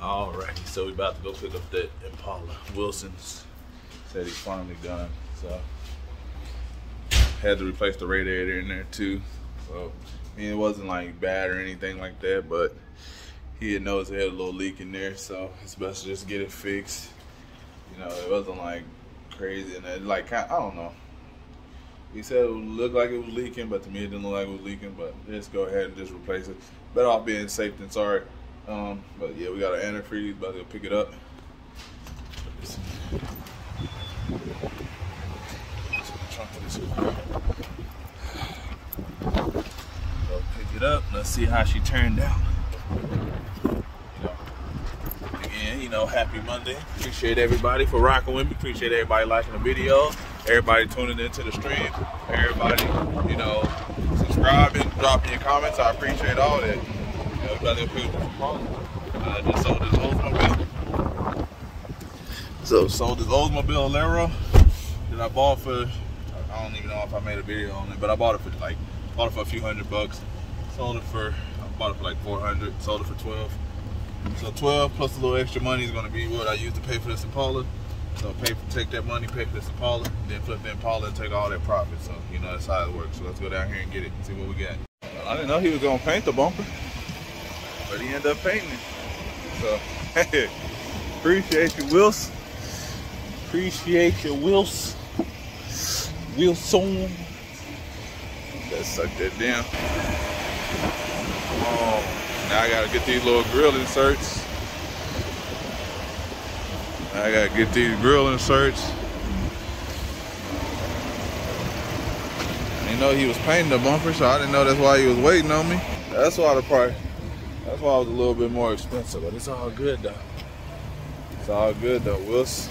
Alrighty, so we about to go pick up that Impala. Wilson's said he's finally done, so had to replace the radiator in there too. So I mean, it wasn't like bad or anything like that, but he had noticed it had a little leak in there, so it's best to just get it fixed. You know, it wasn't like crazy, and it like I don't know. He said it looked like it was leaking, but to me it didn't look like it was leaking. But just go ahead and just replace it. Better off being safe than sorry. Um, but yeah, we got an antifreeze, about to go pick it up. Go pick it up. Let's see how she turned out. Again, you know, happy Monday. Appreciate everybody for rocking with me. Appreciate everybody liking the video. Everybody tuning into the stream. Everybody, you know, subscribing, dropping your comments. I appreciate all that. Everybody I just sold this Oldsmobile. So sold this Oldsmobile Alero that I bought for. I don't even know if I made a video on it, but I bought it for like bought it for a few hundred bucks. Sold it for I bought it for like 400. Sold it for 12. So 12 plus a little extra money is going to be what I use to pay for this Impala. So pay for, take that money, pay for this Impala, then flip the Impala and take all that profit. So you know that's how it works. So let's go down here and get it and see what we got. I didn't know he was gonna paint the bumper but he ended up painting. So, hey, appreciate you, Wilson. Appreciate you, Wilson. Wilson. Let's suck that down. Now I gotta get these little grill inserts. I gotta get these grill inserts. You know he was painting the bumper, so I didn't know that's why he was waiting on me. That's why the price. That's why it was a little bit more expensive, but it's all good though. It's all good though. Will's,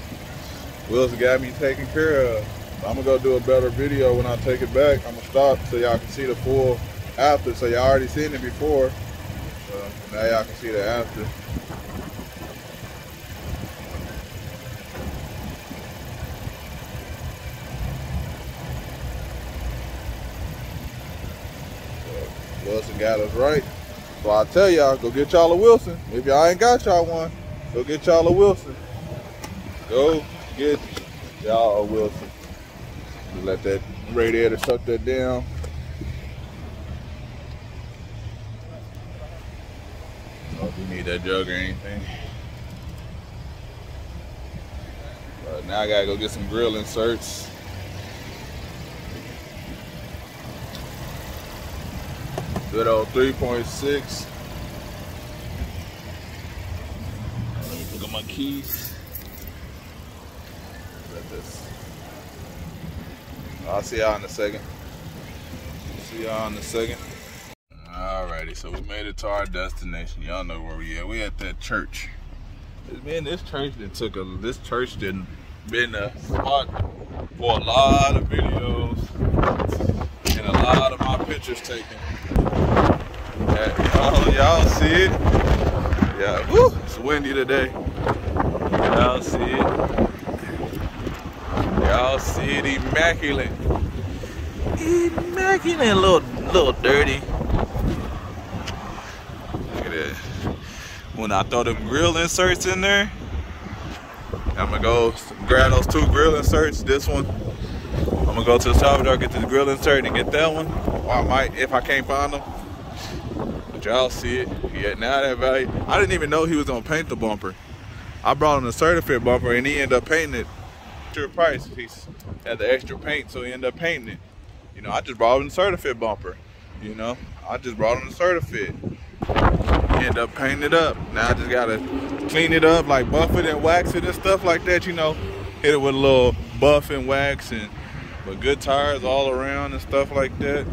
Will's got me taken care of. I'm gonna go do a better video when I take it back. I'm gonna stop so y'all can see the full after. So y'all already seen it before. So now y'all can see the after. Wilson got us right. So I tell y'all, go get y'all a Wilson. If y'all ain't got y'all one, go get y'all a Wilson. Go get y'all a Wilson. Let that radiator suck that down. Don't know if you need that jug or anything. But now I gotta go get some grill inserts. Good old 3.6. Let me look at my keys. Let this. I'll see y'all in a second. See y'all in a second. Alrighty, so we made it to our destination. Y'all know where we at. We at that church. Man, this church that took a this church didn't been a spot for a lot of videos and a lot of my pictures taken. Y'all see it? Yeah, woo, it's windy today. Y'all see it? Y'all see it? Immaculate. Immaculate, little, little dirty. Look at that. When I throw them grill inserts in there, I'm gonna go grab those two grill inserts. This one, I'm gonna go to the Salvador, get the grill insert and get that one. Or I might, if I can't find them, but y'all see it. Yeah, now that value. I didn't even know he was gonna paint the bumper. I brought him the Certifit bumper and he ended up painting it. Extra price. He had the extra paint, so he ended up painting it. You know, I just brought him the Certifit bumper. You know, I just brought him the Certifit. He ended up painting it up. Now I just gotta clean it up, like buff it and wax it and stuff like that. You know, hit it with a little buff and wax and but good tires all around and stuff like that.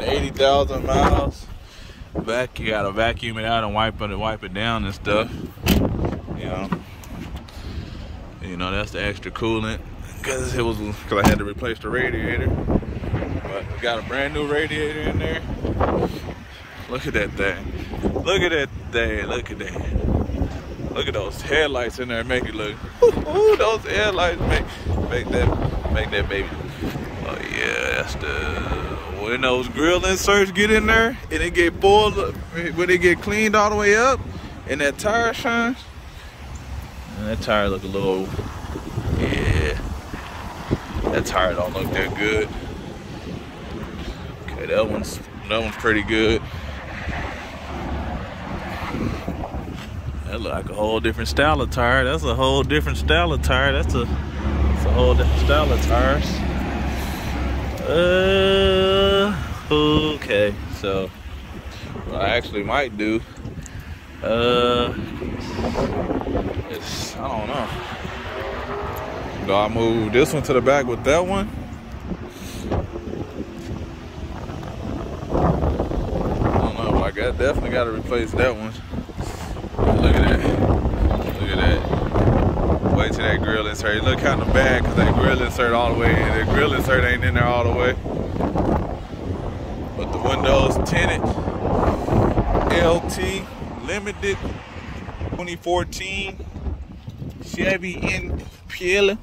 180,000 miles. Vac, you gotta vacuum it out and wipe it, wipe it down and stuff. You know, you know that's the extra coolant because it was because I had to replace the radiator. But we got a brand new radiator in there. Look at that thing. Look at that thing. Look at that. Look at those headlights in there. Make it look. Ooh, those headlights make make that make that baby. Oh yeah, that's the when those grill inserts get in there and it get pulled, when it get cleaned all the way up, and that tire shines, and that tire look a little, yeah, that tire don't look that good. Okay, that one's that one's pretty good. That look like a whole different style of tire. That's a whole different style of tire. That's a, that's a whole different style of tires. Uh, okay, so what I actually might do, uh, is, I don't know. Do I move this one to the back with that one? I don't know, I got, definitely got to replace that one. Look at that. Look at that. Wait till that grill insert. It look kind of bad because that grill insert all the way in. The grill insert ain't in there all the way. But the windows tinted. LT Limited 2014 Chevy Impala.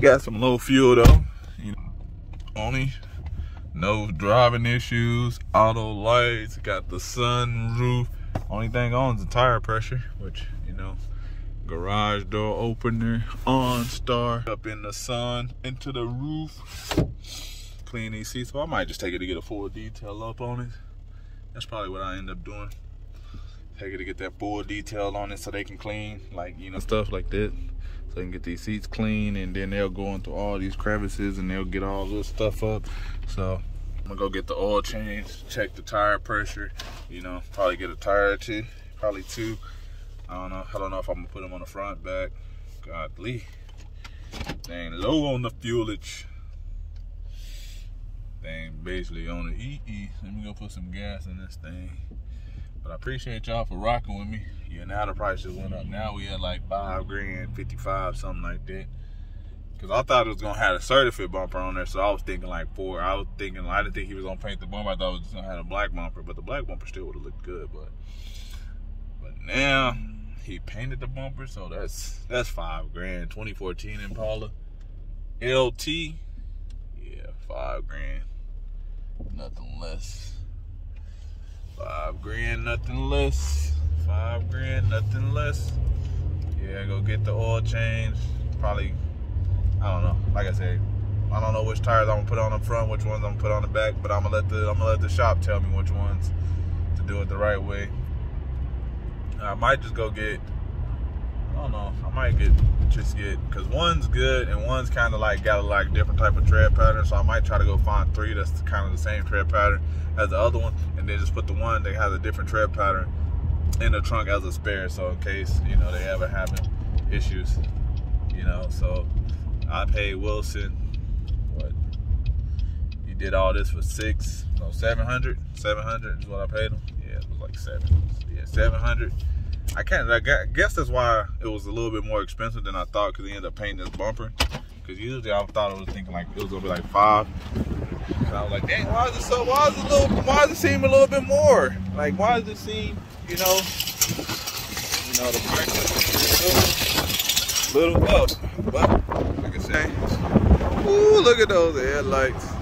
Got some low fuel though. You know, only no driving issues, auto lights, got the sunroof. Only thing on is the tire pressure, which, you know, garage door opener, OnStar, up in the sun, into the roof. Clean these seats. So I might just take it to get a full detail up on it. That's probably what I end up doing. Take it to get that full detail on it so they can clean, like, you know, stuff like that. So they can get these seats clean and then they'll go into all these crevices and they'll get all this stuff up. So I'm gonna go get the oil change, check the tire pressure, you know, probably get a tire or two, probably two. I don't know. I don't know if I'm gonna put them on the front, back. Godly. Dang low on the fuelage. Dang basically on the EE. Let me go put some gas in this thing. But I appreciate y'all for rocking with me. Yeah, now the price just went up. Now we at like five grand, 55, something like that. Cause I thought it was gonna have a Certifit bumper on there, so I was thinking like four. I was thinking I didn't think he was gonna paint the bumper. I thought it was gonna have a black bumper, but the black bumper still would have looked good. But but now he painted the bumper, so that's that's five grand. 2014 Impala LT, five grand, nothing less. Five grand, nothing less. Five grand, nothing less. Yeah, go get the oil change. Probably I don't know. Like I said, I don't know which tires I'm gonna put on the front, which ones I'm gonna put on the back, but I'm gonna let the I'm gonna let the shop tell me which ones to do it the right way. I might just go get. I don't know. I might get just get because one's good and one's kind of like got a like different type of tread pattern. So I might try to go find three that's kind of the same tread pattern as the other one, and then just put the one that has a different tread pattern in the trunk as a spare. So in case you know they ever having issues, you know. So I paid Wilson, what? He did all this for six, no, 700. 700 is what I paid him. Yeah, it was like seven. Yeah, 700. I can't, I guess that's why it was a little bit more expensive than I thought because he ended up painting this bumper. Because usually I thought I was thinking like it was gonna be like five. And I was like, dang, why is it so, why is it a little, why does it seem a little bit more? Like, why does it seem, you know, you know, the price a little, little up. But like I say, ooh, look at those headlights.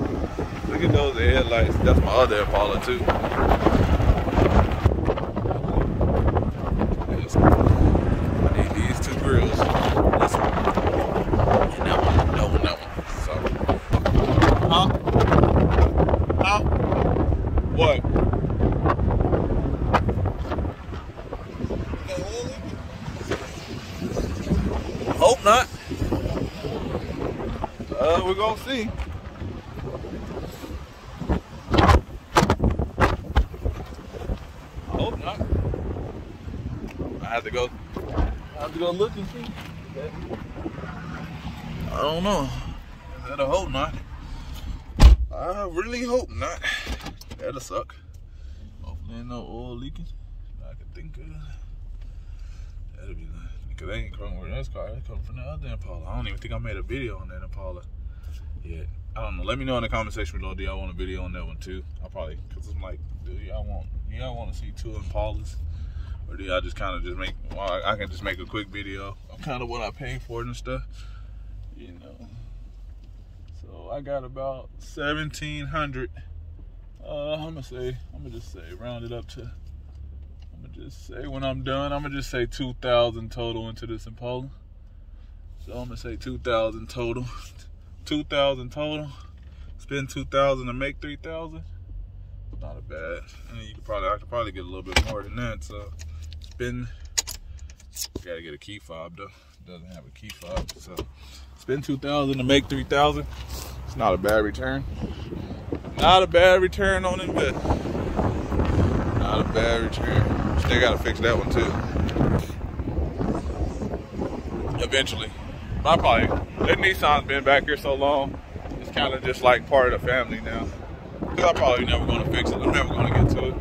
Look at those headlights. That's my other Impala too. I need these two grills. This one. And that one. That one, that one. So. Huh? Huh? What? Hope not. Uh, we're gonna see. Oh, hope not. I have to go. I have to go look and see. I don't know. I I hope not. I really hope not. That'll suck. Hopefully ain't no oil leaking. I can think of. That'll be nice. Cause they ain't coming with this car. They come from the other Impala. I don't even think I made a video on that Impala yet. I don't know. Let me know in the comment section below. Do y'all want a video on that one too? I probably cause I'm like, do y'all want do y'all want to see two Impalas, or do y'all just kind of just make? Well, I can just make a quick video of kind of what I paid for it and stuff. You know. So I got about 1700. Uh, I'm gonna say, I'm gonna just say, round it up to, I'm gonna just say when I'm done, I'm gonna just say 2,000 total into this Impala. So I'm gonna say 2,000 total. 2,000 total. Spend 2,000 to make 3,000. Not a bad. And you could probably, I could probably get a little bit more than that. So spend, gotta get a key fob though. Doesn't have a key fob. So spend 2,000 to make 3,000. It's not a bad return. Not a bad return on investment. Not a bad return. Still gotta fix that one too. Eventually. I probably, that Nissan's been back here so long, it's kind of just like part of the family now. Cause I'm probably never gonna fix it. I'm never gonna get to it.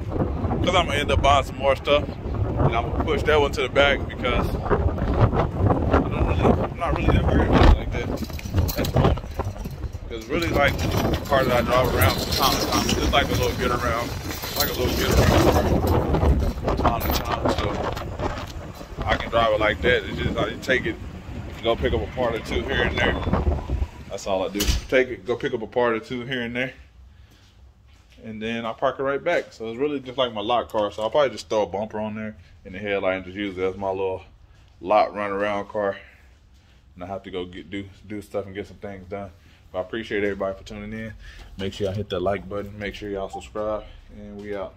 Cause I'm gonna end up buying some more stuff. And I'm gonna push that one to the back because I don't really, I'm not really that worried about it like that at the moment. Cause really like the car that I drive around from time to time, it's like a little get around, like a little get around from time to time. So I can drive it like that. It's just I take it go pick up a part or two here and there. That's all I do. Take it, go pick up a part or two here and there. And then I park it right back. So it's really just like my lot car. So I'll probably just throw a bumper on there in the headlight and just use it as my little lot run around car. And I have to go get do do stuff and get some things done. But I appreciate everybody for tuning in. Make sure y'all hit that like button. Make sure y'all subscribe. And we out.